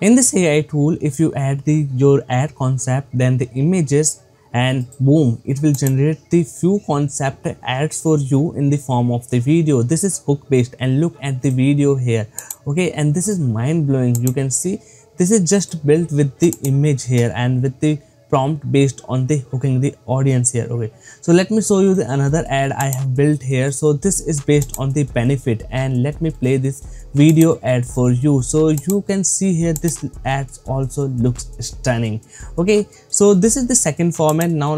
in this AI tool, if you add the your ad concept, then the images and boom, it will generate the few concept ads for you in the form of the video. This is hook based and look at the video here. Okay, and this is mind blowing. You can see this is just built with the image here and with the prompt based on the hooking the audience here okay so let me show you the another ad i have built here so this is based on the benefit and let me play this video ad for you. So you can see here this ads also looks stunning. Okay so this is the second format. Now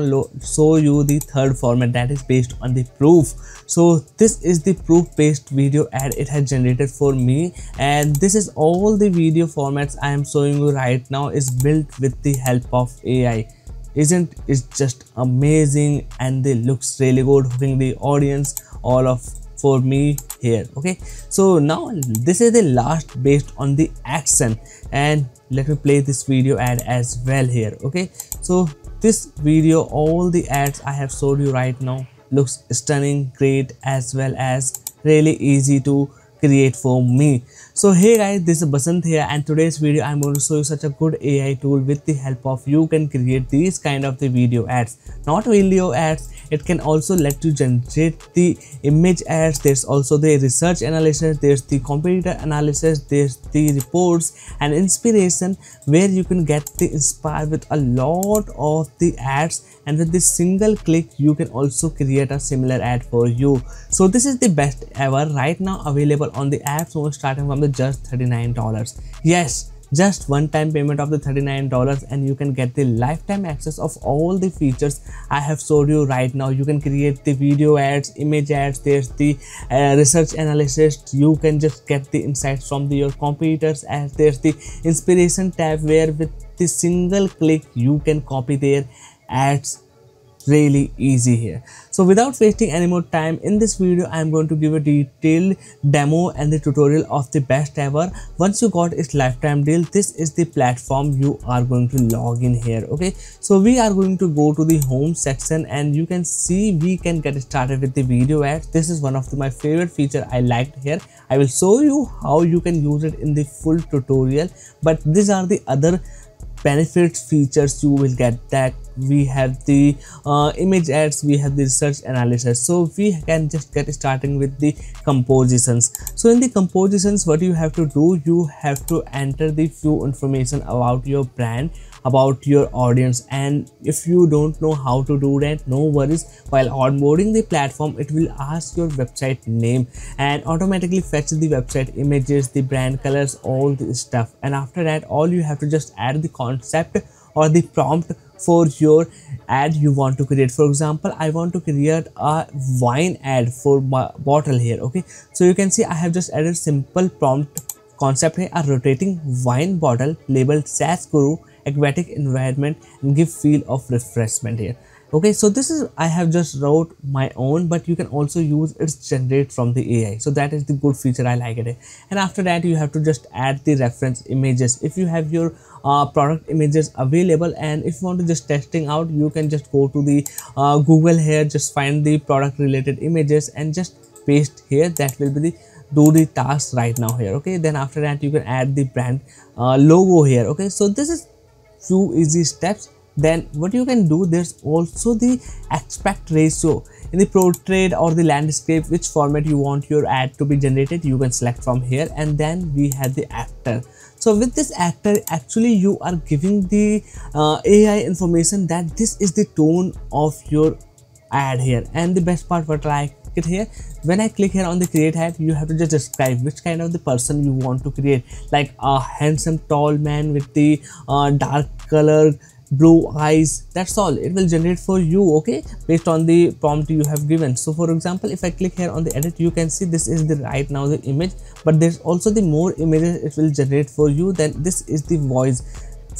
show you the third format that is based on the proof. So this is the proof based video ad it has generated for me. And this is all the video formats i am showing you right now is built with the help of ai isn't it just amazing? And they looks really good hooking the audience all of for me here okay? So now this is the last based on the action. And let me play this video ad as well here okay? So this video all the ads i have showed you right now looks stunning great as well as really easy to create for me so hey guys this is Basant here and today's video I'm going to show you such a good AI tool with the help of you can create these kind of the video ads. Not video ads it can also let you generate the image ads. There's also the research analysis there's the competitor analysis there's the reports and inspiration where you can get the inspired with a lot of the ads and with this single click you can also create a similar ad for you. So this is the best ever right now available on the app. So starting from the just $39 yes just one time payment of the $39 and you can get the lifetime access of all the features i have showed you right now. You can create the video ads image ads there's the uh, research analysis. You can just get the insights from the, your competitors as there's the inspiration tab where with the single click you can copy their ads really easy here. So without wasting any more time in this video i am going to give a detailed demo and the tutorial of the Bestever. Once you got its lifetime deal this is the platform you are going to log in here okay? So we are going to go to the home section and you can see we can get started with the video ads. This is one of the, my favorite feature i liked here. I will show you how you can use it in the full tutorial but these are the other benefits features you will get that. We have the uh, image ads we have the research analysis. So we can just get starting with the compositions. So in the compositions what you have to do you have to enter the few information about your brand about your audience. And if you don't know how to do that no worries. While onboarding the platform it will ask your website name and automatically fetch the website images the brand colors all the stuff. And after that all you have to just add the concept or the prompt for your ad you want to create. For example i want to create a wine ad for my bottle here okay? So you can see i have just added simple prompt concept a rotating wine bottle labeled Saas Guru aquatic environment and give feel of refreshment here. Okay so this is i have just wrote my own but you can also use its generate from the ai so that is the good feature i like it. And after that you have to just add the reference images. If you have your uh, product images available and if you want to just testing out you can just go to the uh, google here just find the product related images and just paste here. That will be the do the task right now here. Okay then after that you can add the brand uh, logo here. Okay so this is few easy steps then what you can do there's also the aspect ratio. In the portrait or the landscape which format you want your ad to be generated you can select from here and then we have the actor. So with this actor actually you are giving the uh, ai information that this is the tone of your ad here. And the best part what i it here. When i click here on the create ad you have to just describe which kind of the person you want to create. Like a handsome tall man with the uh, dark color blue eyes. That's all. It will generate for you okay? Based on the prompt you have given. So for example if i click here on the edit you can see this is the right now the image. But there's also the more images it will generate for you then this is the voice.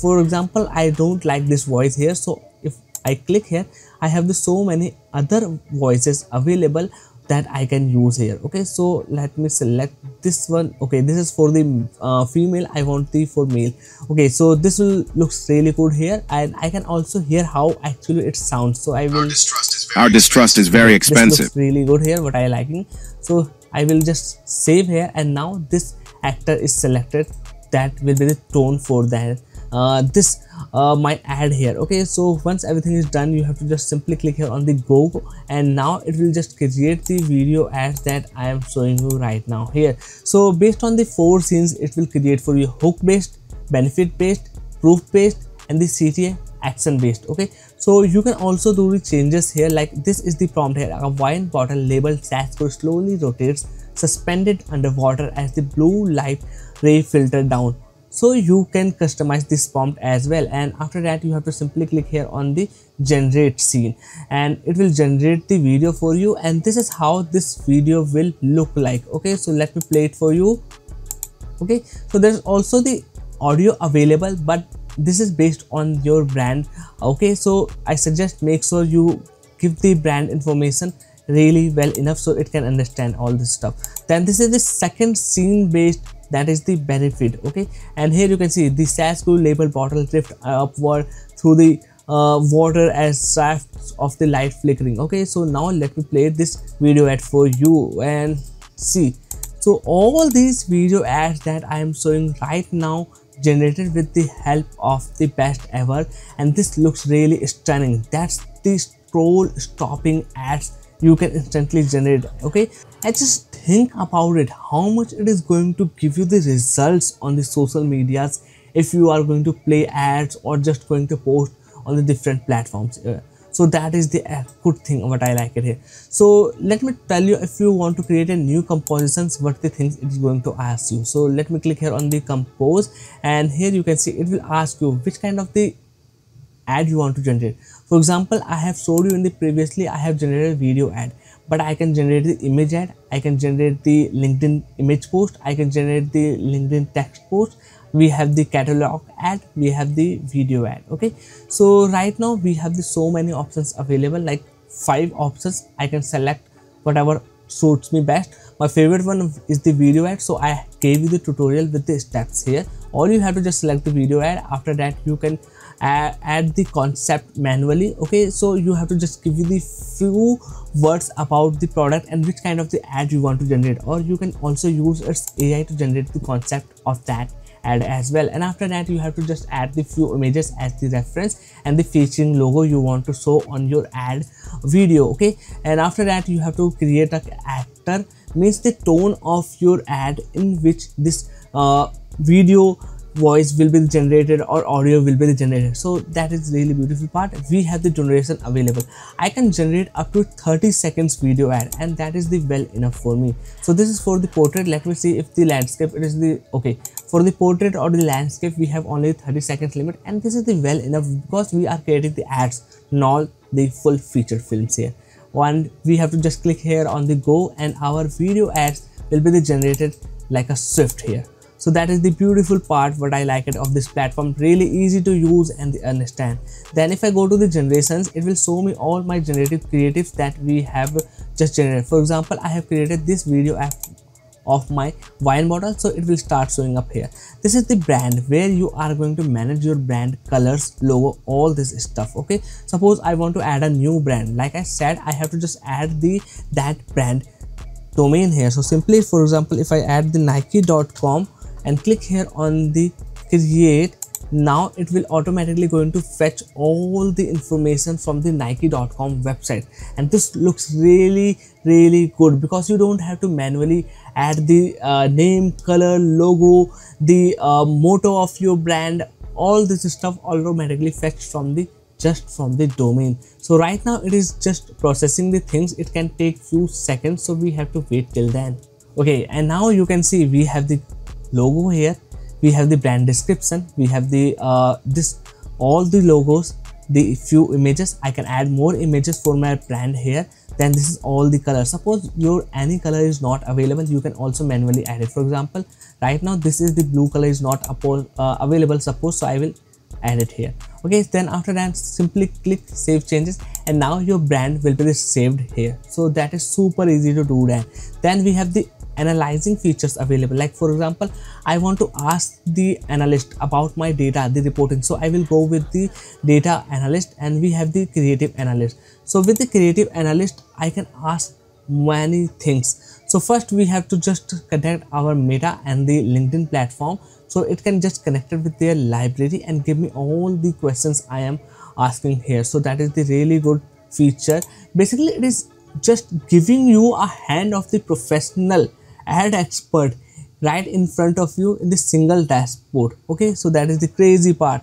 For example i don't like this voice here. So if i click here i have the so many other voices available that I can use here okay? So let me select this one. Okay this is for the uh, female. I want the for male. Okay so this will looks really good here. And I can also hear how actually it sounds. So I will our distrust is very, distrust is very expensive this looks really good here what I liking. So I will just save here. And now this actor is selected that will be the tone for that uh, this uh, my ad here. Okay so once everything is done you have to just simply click here on the go. And now it will just create the video ads that i am showing you right now here. So based on the four scenes it will create for you hook based benefit based proof based and the cta action based okay so you can also do the changes here. Like this is the prompt here. A wine bottle labeled Sasco slowly rotates suspended underwater as the blue light ray filter down so you can customize this prompt as well. And after that you have to simply click here on the generate scene. And it will generate the video for you. And this is how this video will look like. Okay so let me play it for you. Okay so there's also the audio available but this is based on your brand. Okay so i suggest make sure you give the brand information really well enough so it can understand all this stuff. Then this is the second scene based that is the benefit okay? And here you can see the Sasco label bottle drift upward through the uh, water as shafts of the light flickering okay? So now let me play this video ad for you and see. So all these video ads that i am showing right now generated with the help of the Bestever and this looks really stunning. That's the scroll stopping ads you can instantly generate okay? I just think about it how much it is going to give you the results on the social medias if you are going to play ads or just going to post on the different platforms uh, so that is the uh, good thing what i like it here. So let me tell you if you want to create a new compositions what the things it is going to ask you. So let me click here on the compose and here you can see it will ask you which kind of the ad you want to generate. For example i have showed you in the previously i have generated video ad but i can generate the image ad i can generate the linkedin image post i can generate the linkedin text post. We have the catalog ad we have the video ad okay? So right now we have the so many options available like five options. I can select whatever suits me best. My favorite one is the video ad so i gave you the tutorial with the steps here. All you have to just select the video ad. After that you can add the concept manually okay? So you have to just give you the few words about the product and which kind of the ad you want to generate. Or you can also use its ai to generate the concept of that ad as well. And after that you have to just add the few images as the reference and the featuring logo you want to show on your ad video okay? And after that you have to create a actor means the tone of your ad in which this uh, video voice will be generated or audio will be generated. So that is really beautiful part. We have the generation available. I can generate up to 30 seconds video ad and that is the well enough for me. So this is for the portrait. Let me see if the landscape it is the okay. For the portrait or the landscape we have only 30 seconds limit and this is the well enough because we are creating the ads not the full feature films here. And we have to just click here on the go and our video ads will be generated like a swift here so that is the beautiful part what i like it of this platform. Really easy to use and understand. Then if i go to the generations it will show me all my generative creatives that we have just generated. For example i have created this video app of my wine bottle so it will start showing up here. This is the brand where you are going to manage your brand colors logo all this stuff okay? Suppose i want to add a new brand. Like i said i have to just add the that brand domain here. So simply for example if i add the nike.com and click here on the create. Now it will automatically going to fetch all the information from the nike.com website. And this looks really really good because you don't have to manually add the uh, name color logo the uh, motto of your brand. All this stuff automatically fetched from the just from the domain. So right now it is just processing the things. It can take few seconds so we have to wait till then. Okay and now you can see we have the logo here. We have the brand description. We have the uh, this all the logos the few images. I can add more images for my brand here. Then this is all the color suppose your any color is not available you can also manually add it. For example right now this is the blue color is not uh, available. Suppose so i will add it here. Okay then after that simply click save changes and now your brand will be saved here. So that is super easy to do that. Then we have the analyzing features available. Like for example i want to ask the analyst about my data the reporting. So i will go with the data analyst and we have the creative analyst. So with the creative analyst i can ask many things. So first we have to just connect our meta and the linkedin platform. So it can just connect it with their library and give me all the questions i am asking here. So that is the really good feature. Basically it is just giving you a hand of the professional ad expert right in front of you in the single dashboard. Okay so that is the crazy part.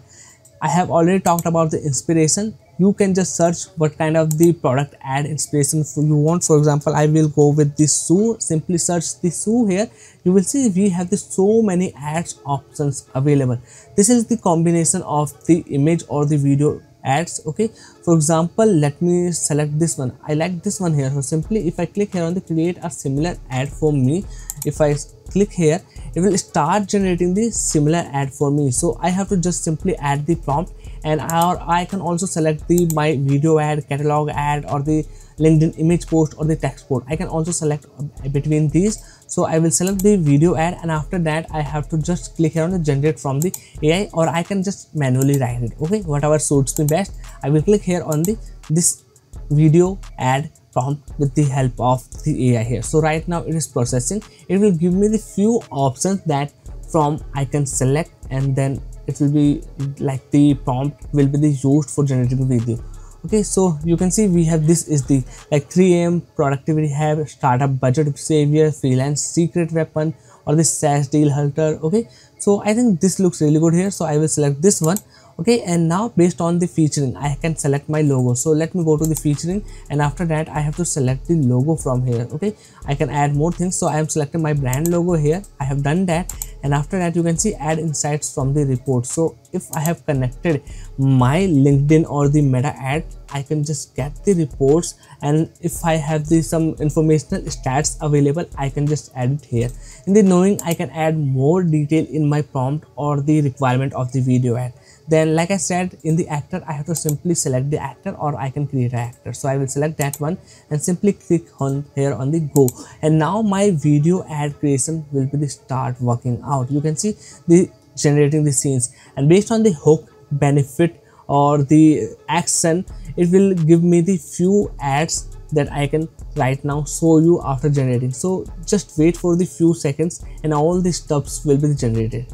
I have already talked about the inspiration. You can just search what kind of the product ad inspiration you want. For example i will go with the shoe simply search the shoe here. You will see we have the so many ads options available. This is the combination of the image or the video ads okay? For example let me select this one. I like this one here. So simply if i click here on the create a similar ad for me if i click here it will start generating the similar ad for me. So i have to just simply add the prompt and or I can also select the my video ad catalog ad or the LinkedIn image post or the text post. I can also select between these so I will select the video ad and after that I have to just click here on the generate from the AI or I can just manually write it. Okay? Whatever suits me best I will click here on the this video ad prompt with the help of the AI here. So right now it is processing. It will give me the few options that from I can select and then it will be like the prompt will be the used for generating video okay so you can see we have this is the like 3am productivity have startup budget savior freelance secret weapon or the SaaS deal hunter okay? So I think this looks really good here so I will select this one okay? And now based on the featuring I can select my logo. So let me go to the featuring and after that I have to select the logo from here okay? I can add more things so I am selecting my brand logo here. I have done that and after that you can see add insights from the report. So if I have connected my LinkedIn or the meta ad I can just get the reports. And if I have the some informational stats available I can just add it here. In the knowing I can add more detail in my prompt or the requirement of the video ad then like i said in the actor i have to simply select the actor or i can create an actor. So i will select that one and simply click on here on the go. And now my video ad creation will be the start working out. You can see the generating the scenes. And based on the hook benefit or the action it will give me the few ads that I can right now show you after generating. So just wait for the few seconds and all the stuffs will be generated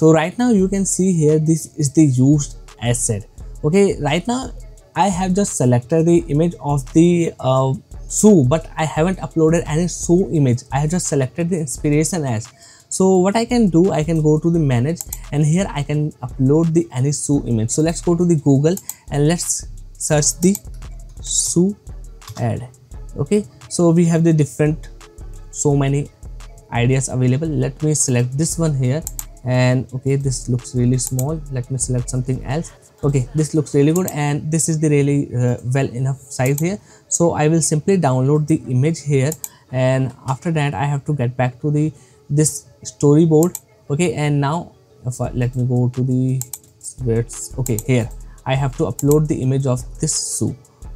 so right now you can see here this is the used asset. Okay right now i have just selected the image of the uh, shoe but i haven't uploaded any shoe image. I have just selected the inspiration as. So what i can do i can go to the manage and here i can upload the any shoe image. So let's go to the google and let's search the shoe ad. Okay so we have the different so many ideas available. Let me select this one here and okay this looks really small. Let me select something else. Okay this looks really good and this is the really uh, well enough size here. So i will simply download the image here and after that i have to get back to the this storyboard. Okay and now if I, let me go to the words okay here i have to upload the image of this shoe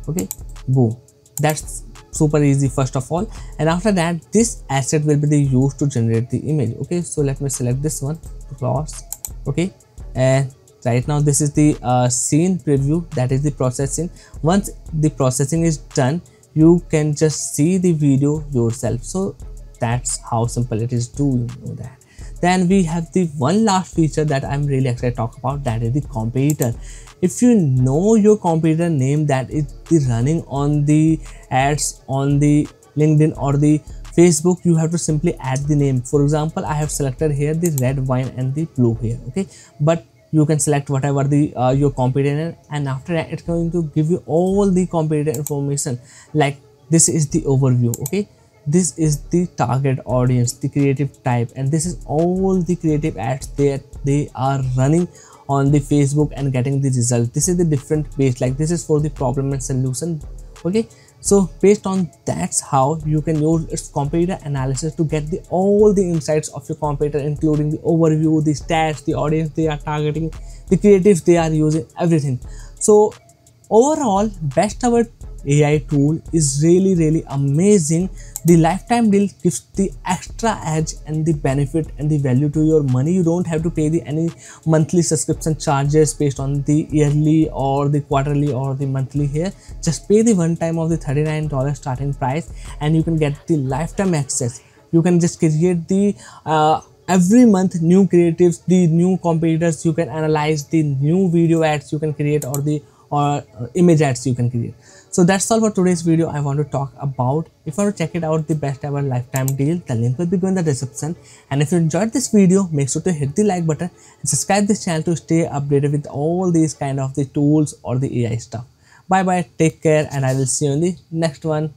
okay boom. That's super easy first of all. And after that this asset will be the used to generate the image. Okay so let me select this one cross okay and right now this is the uh, scene preview. That is the processing. Once the processing is done you can just see the video yourself. So that's how simple it is to know that. Then we have the one last feature that i'm really excited to talk about. That is the competitor if you know your competitor name that is running on the ads on the linkedin or the facebook you have to simply add the name. For example i have selected here the red wine and the blue here okay? But you can select whatever the uh, your competitor and after that it's going to give you all the competitor information. Like this is the overview okay? This is the target audience the creative type and this is all the creative ads that they are running on the facebook and getting the result. This is the different page. Like this is for the problem and solution. Okay? So based on that's how you can use its competitor analysis to get the all the insights of your competitor including the overview the stats the audience they are targeting the creatives they are using everything. So overall Bestever AI tool is really really amazing. The lifetime deal gives the extra edge and the benefit and the value to your money. You don't have to pay the any monthly subscription charges based on the yearly or the quarterly or the monthly here. Just pay the one time of the $39 starting price and you can get the lifetime access. You can just create the uh, every month new creatives the new competitors you can analyze the new video ads you can create or the or uh, image ads you can create so that's all for today's video. I want to talk about if you want to check it out the Bestever lifetime deal. The link will be given in the description. And if you enjoyed this video make sure to hit the like button and subscribe this channel to stay updated with all these kind of the tools or the ai stuff. Bye bye. Take care and i will see you in the next one